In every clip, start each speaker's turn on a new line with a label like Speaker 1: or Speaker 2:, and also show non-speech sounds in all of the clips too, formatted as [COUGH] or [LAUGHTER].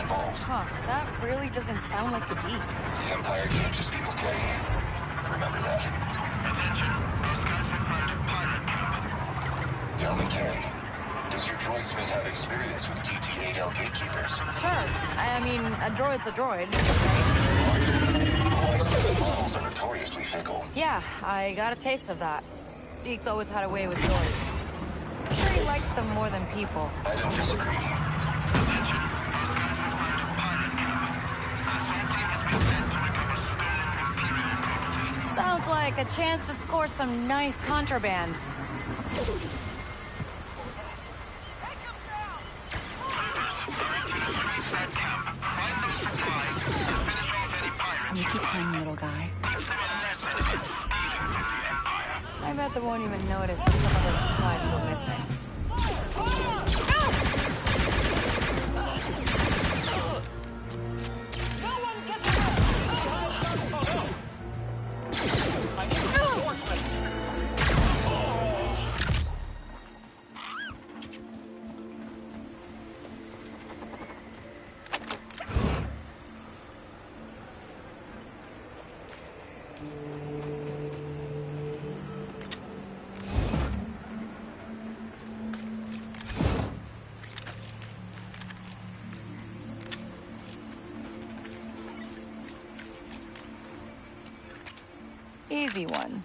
Speaker 1: Perhaps your friend is involved.
Speaker 2: Huh, that really doesn't sound like the Deke.
Speaker 1: The Empire changes people, Kay. Remember that.
Speaker 3: Attention. Those guys will find a pirate camp.
Speaker 1: Tell me, Kay, does your droid Smith have experience with DT-8L gatekeepers?
Speaker 2: Sure. I, I mean, a droid's a droid.
Speaker 1: I see the models are notoriously fickle.
Speaker 2: Yeah, I got a taste of that. Deke's always had a way with droids. I'm sure he likes them more than people.
Speaker 1: I don't disagree.
Speaker 2: Like a chance to score some nice contraband. Sneaky tiny little guy. I bet they won't even notice if some of those supplies go missing. Easy one.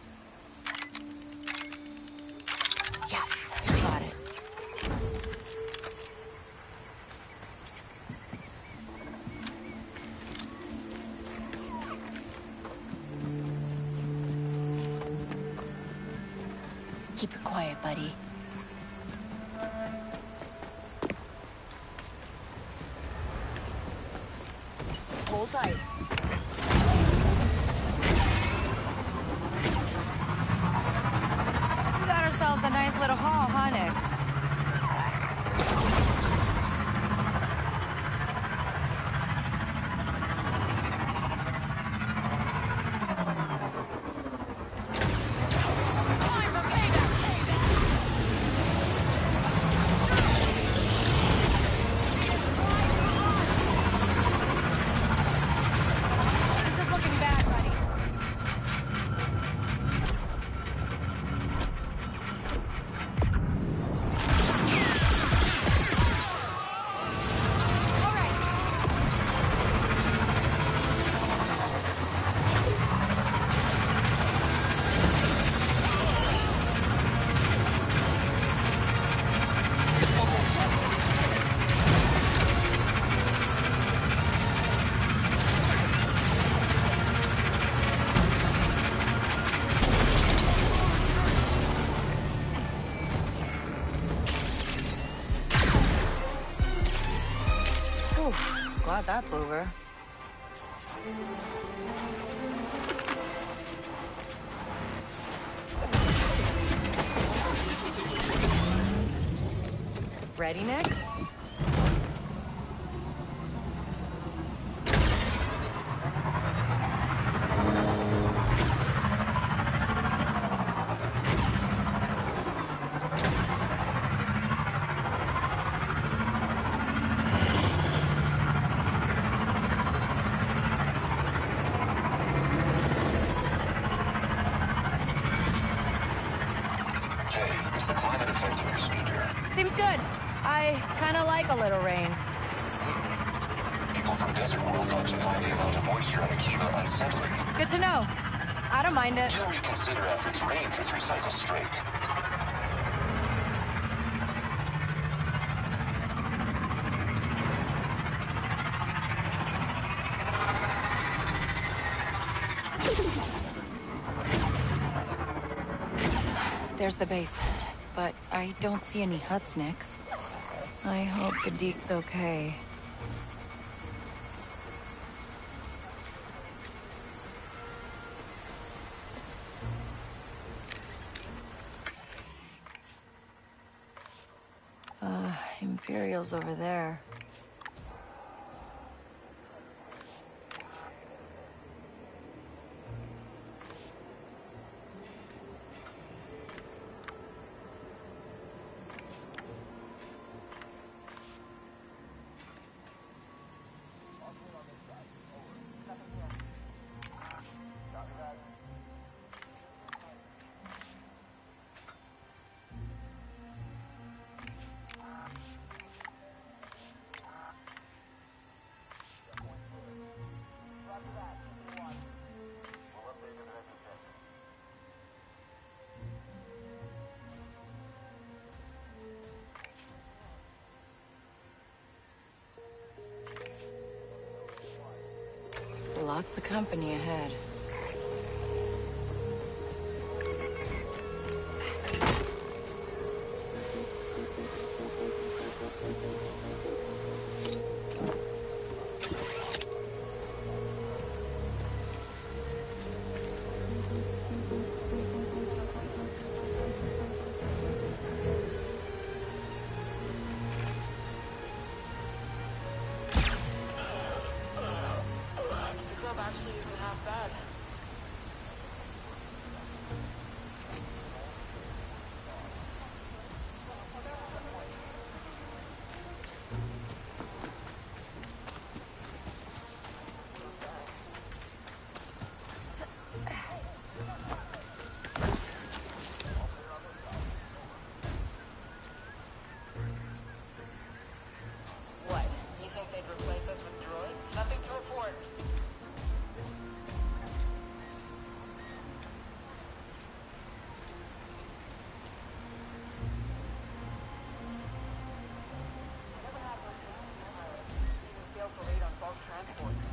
Speaker 2: That's over. Ready, Nix? There's the base. But I don't see any huts, Nix. I hope the Deke's okay. Uh, Imperial's over there. Lots of company ahead.
Speaker 4: Transport.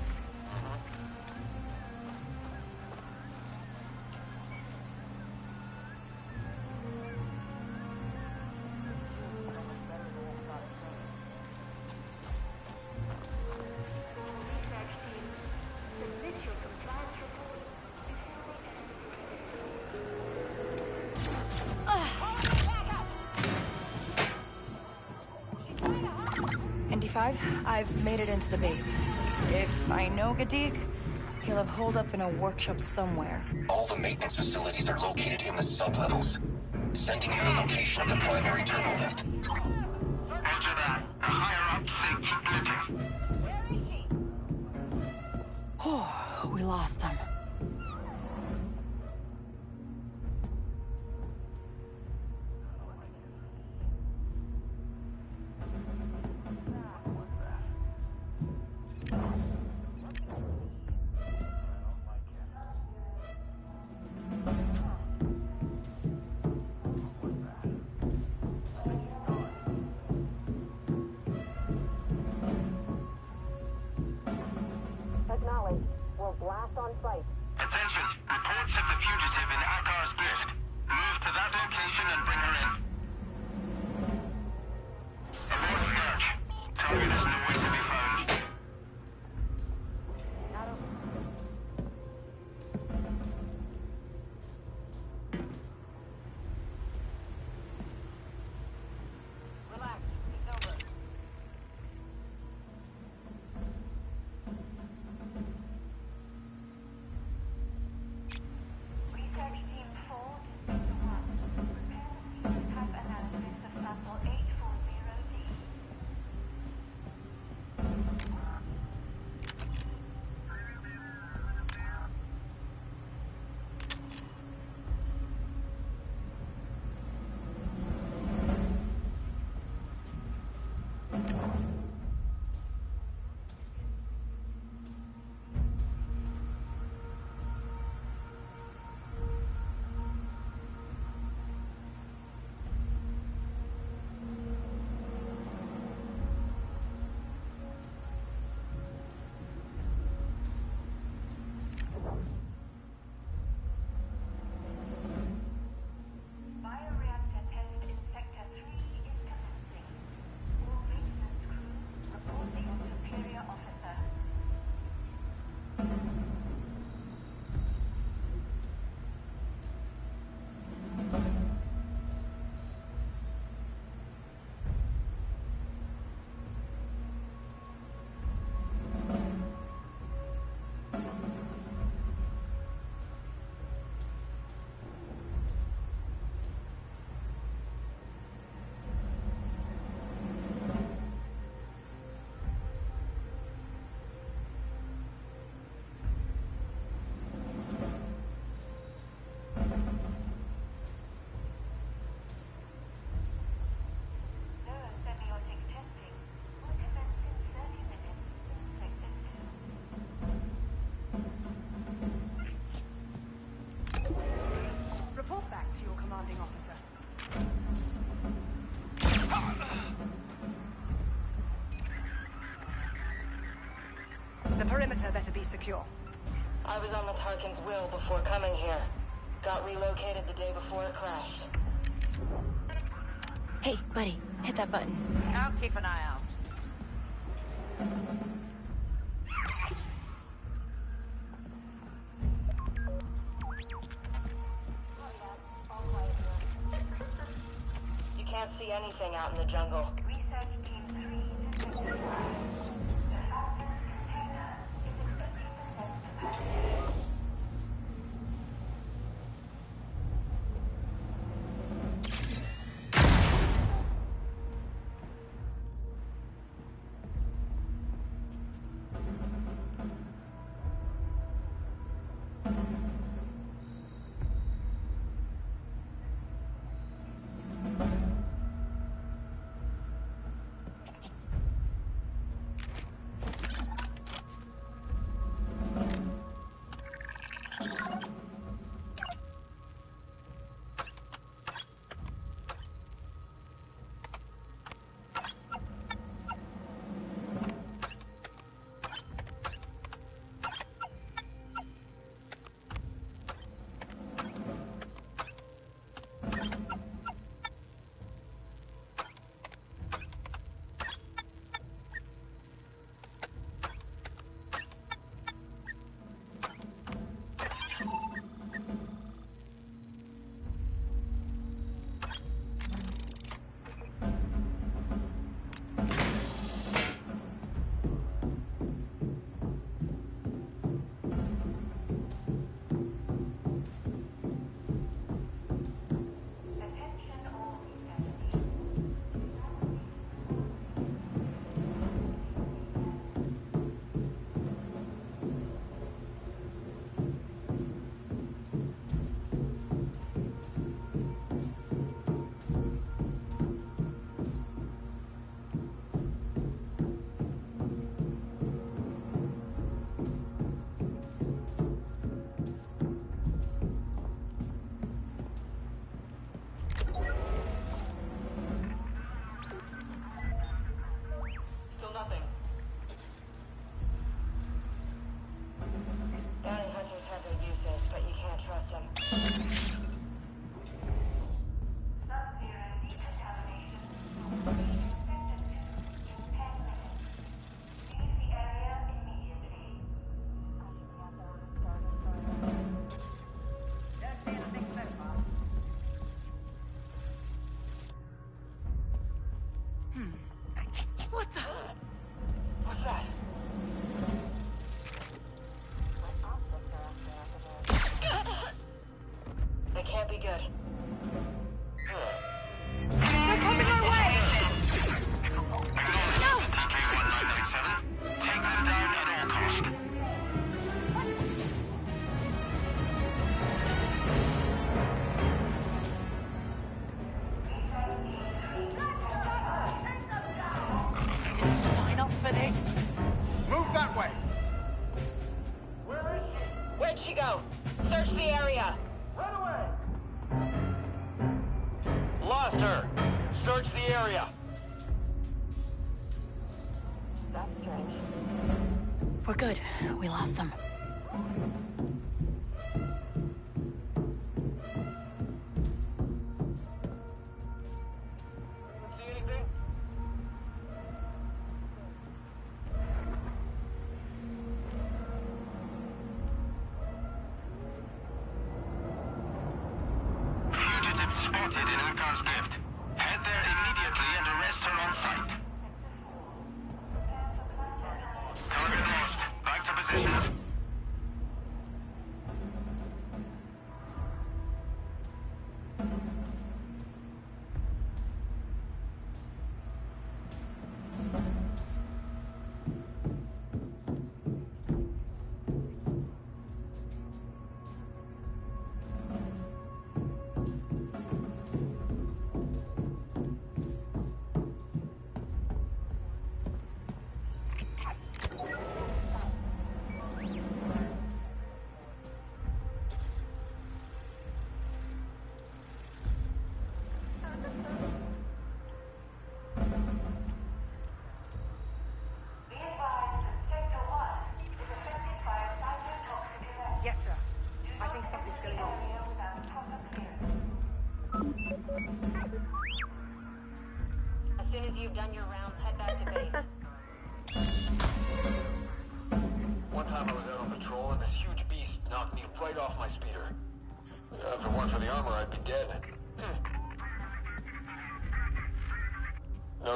Speaker 2: ND5, I've made it into the base. If I know Gedeck, he'll have holed up in a workshop somewhere.
Speaker 1: All the maintenance facilities are located in the sublevels. Sending you the location of the primary terminal lift.
Speaker 3: Roger that. The higher up say keep looking.
Speaker 5: We'll blast on sight.
Speaker 3: Attention. Reports of the fugitive in Akar's drift. Move to that location and bring her in.
Speaker 6: perimeter better be secure.
Speaker 7: I was on the Tarkin's will before coming here. Got relocated the day before it crashed.
Speaker 3: Hey, buddy, hit that button.
Speaker 4: I'll keep an eye out.
Speaker 3: What the?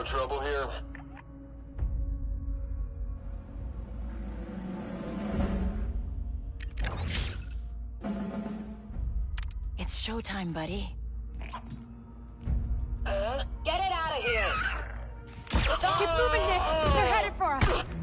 Speaker 8: trouble here?
Speaker 2: It's showtime, buddy.
Speaker 4: Uh, get it out of here!
Speaker 2: Keep moving, Nix! They're headed for us!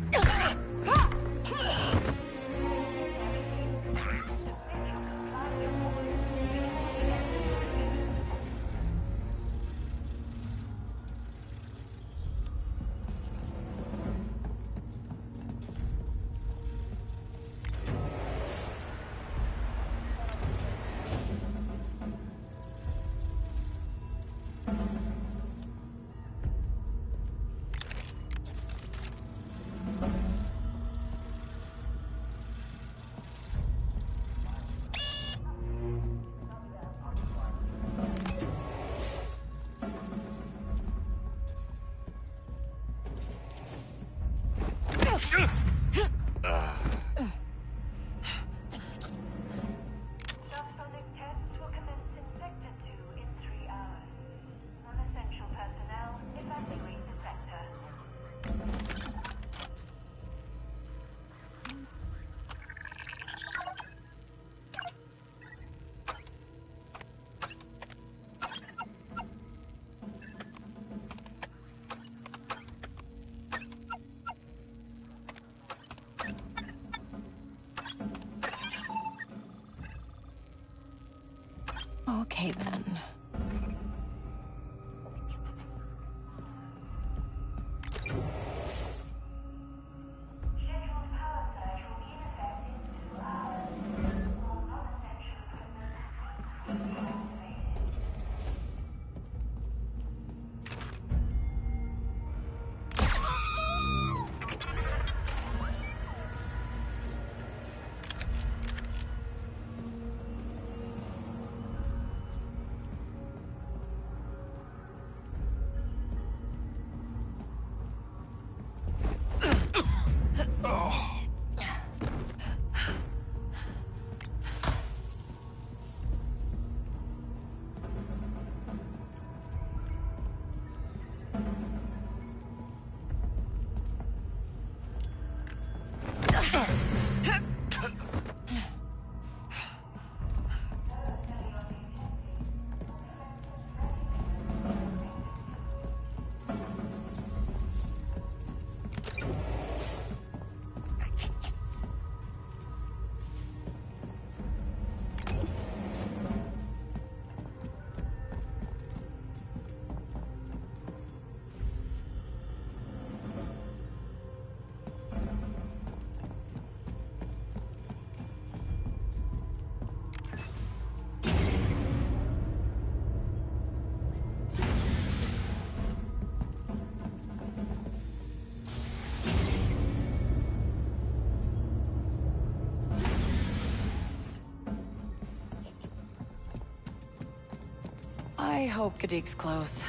Speaker 2: I hope Gedeck's close.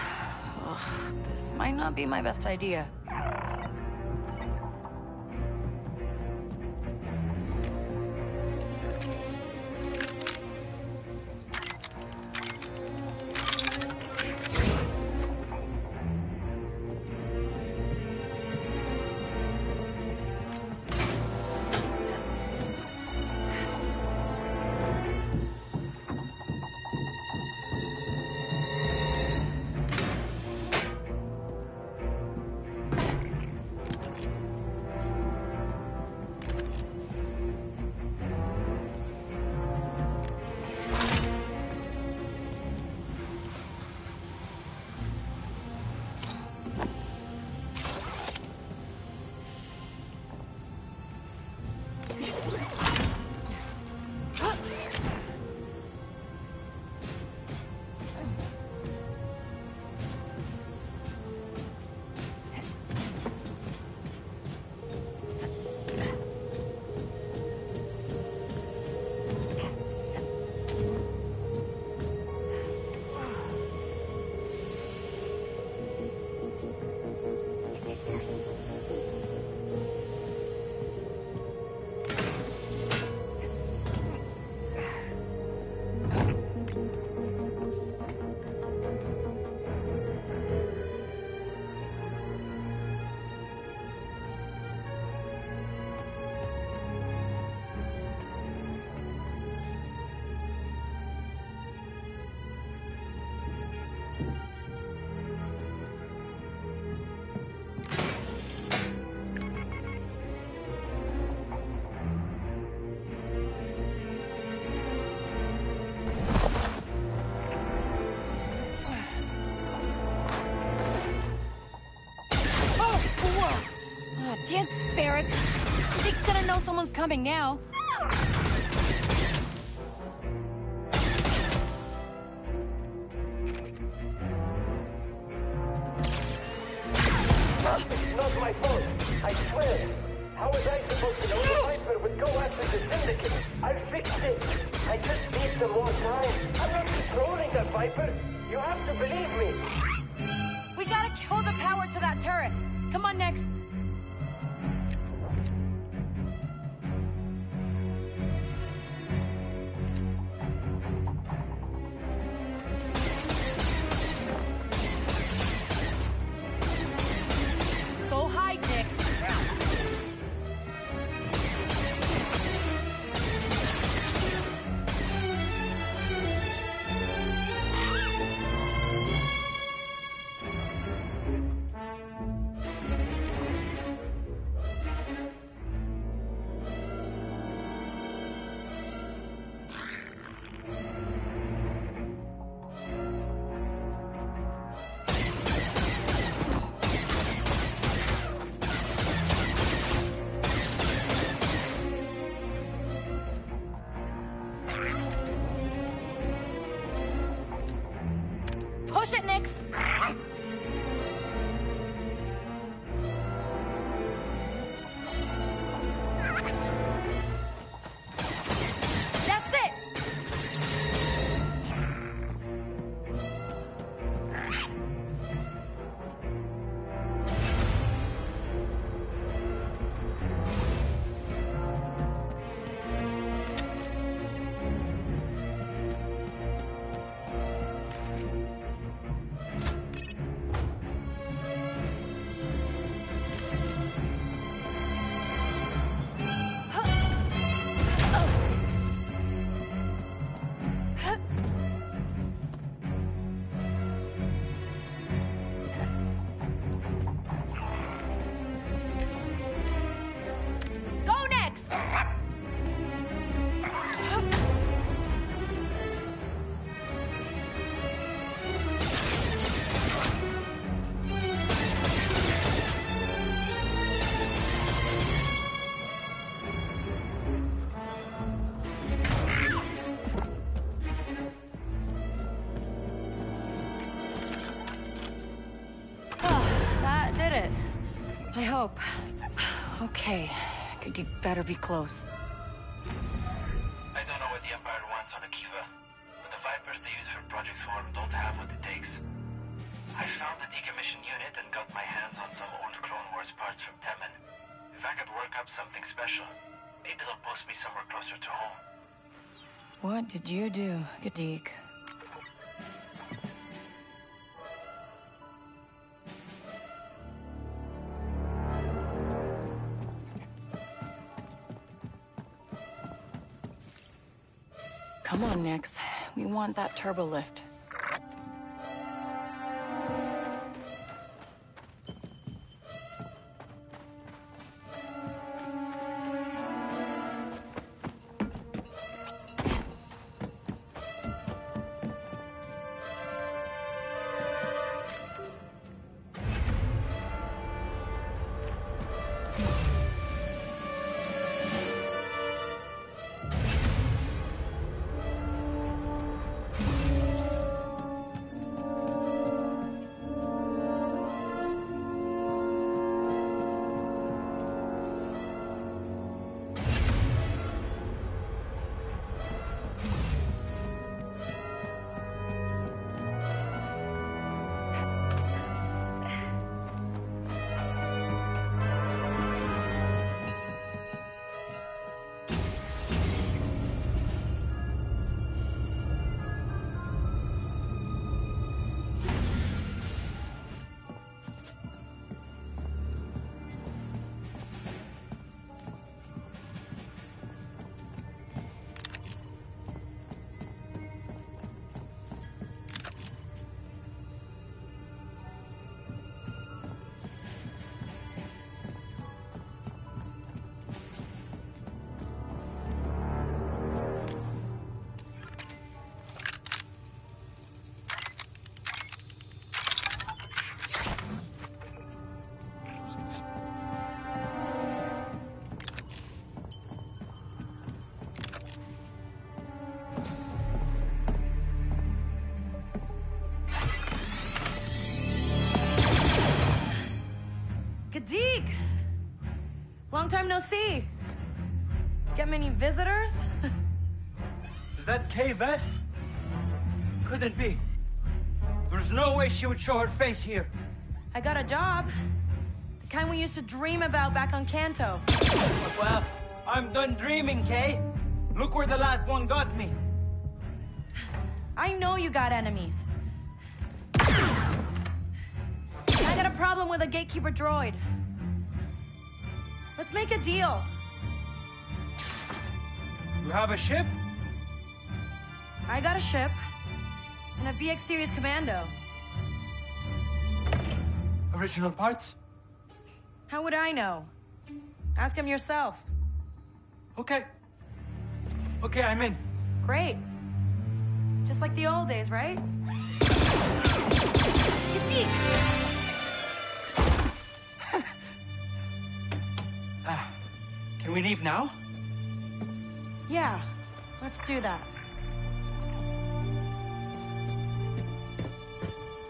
Speaker 2: Ugh, this might not be my best idea. Coming now.
Speaker 3: It's not my fault. I swear. How was I supposed to know the Viper would go after the Syndicate? I'll fix it. I just need some more time. I'm not controlling that Viper. You have to believe me.
Speaker 2: We gotta kill the power to that turret. Come on, Nix. Push it, Nix. I hope. Okay, Gedeck better be close.
Speaker 9: I don't know what the Empire wants on Akiva, but the Vipers they use for Project Swarm don't have what it takes. I found the decommissioned unit and got my hands on some old Clone Wars parts from Temin. If I could work up something special, maybe they'll post me somewhere closer to home.
Speaker 2: What did you do, Gedeck? Want that turbo lift. Long time no see. Get many visitors? [LAUGHS]
Speaker 10: Is that Kay Vess? Couldn't be. There's no way she would show her face here.
Speaker 2: I got a job. The kind we used to dream about back on Canto.
Speaker 10: Well, I'm done dreaming, Kay. Look where the last one got me.
Speaker 2: I know you got enemies. I got a problem with a gatekeeper droid. Let's make a deal.
Speaker 10: You have a ship?
Speaker 2: I got a ship and a BX series commando.
Speaker 10: Original parts?
Speaker 2: How would I know? Ask him yourself.
Speaker 10: Okay. Okay, I'm in.
Speaker 2: Great. Just like the old days, right?
Speaker 10: Can we leave now?
Speaker 2: Yeah, let's do that.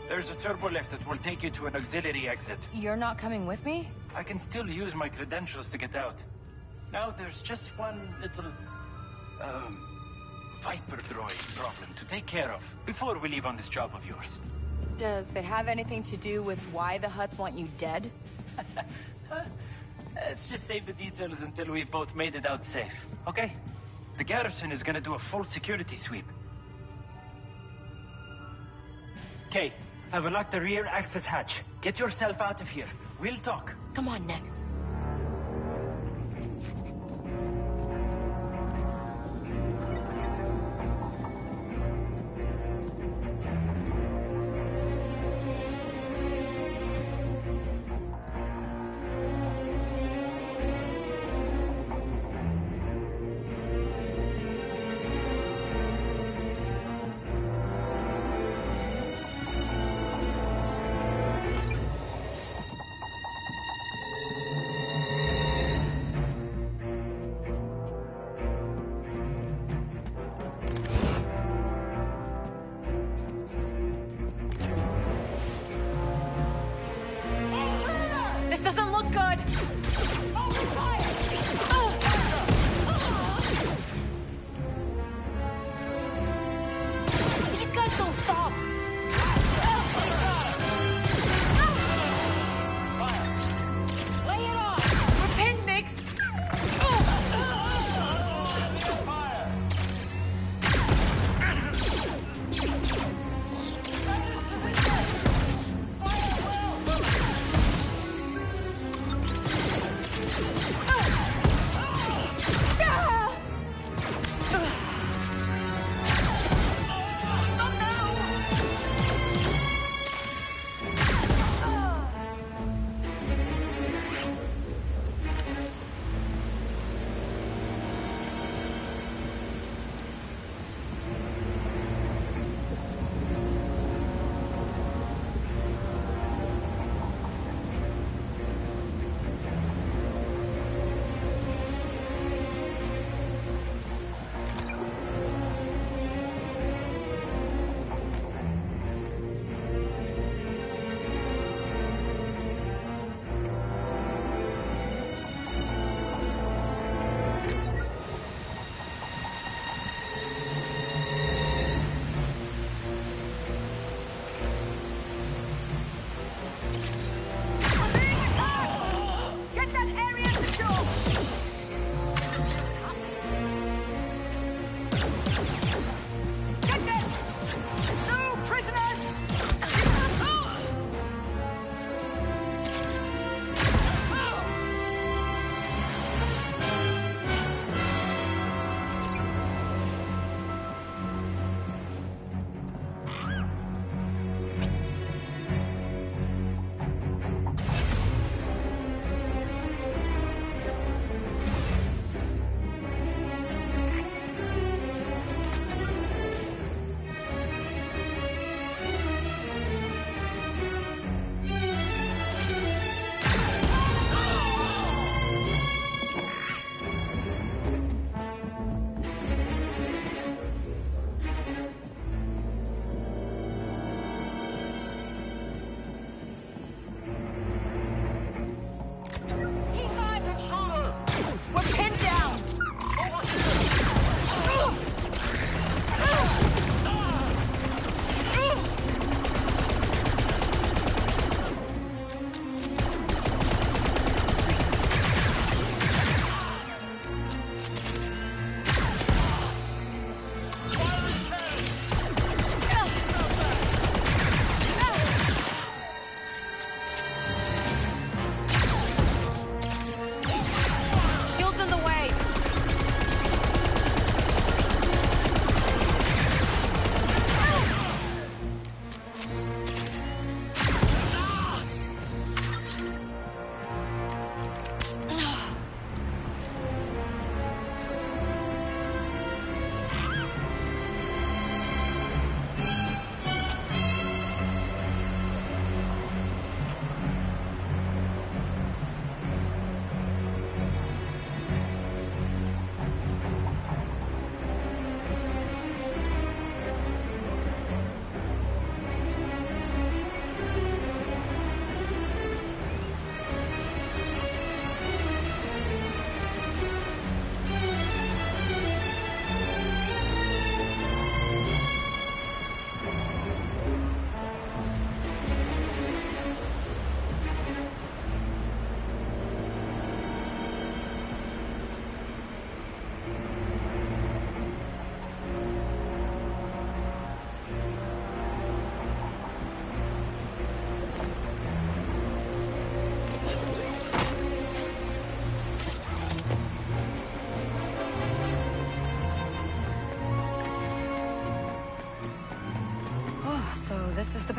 Speaker 11: There's a turbo lift that will take you to an auxiliary exit.
Speaker 2: You're not coming with me?
Speaker 11: I can still use my credentials to get out. Now there's just one little, um, Viper droid problem to take care of before we leave on this job of yours.
Speaker 2: Does it have anything to do with why the Hutts want you dead? [LAUGHS]
Speaker 11: Let's just save the details until we've both made it out safe, okay? The garrison is gonna do a full security sweep. Okay, I've unlocked the rear access hatch. Get yourself out of here. We'll talk.
Speaker 2: Come on, Nix.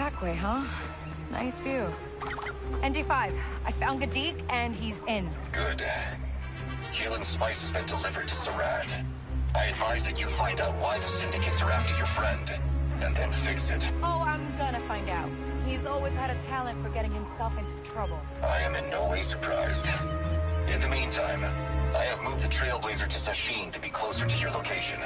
Speaker 2: Back way, huh? Nice view. ND5, I found Gedeck and he's in.
Speaker 1: Good. Healing spice has been delivered to Sarat. I advise that you find out why the syndicates are after your friend, and then fix it.
Speaker 2: Oh, I'm gonna find out. He's always had a talent for getting himself into trouble.
Speaker 1: I am in no way surprised. In the meantime, I have moved the Trailblazer to Sashin to be closer to your location.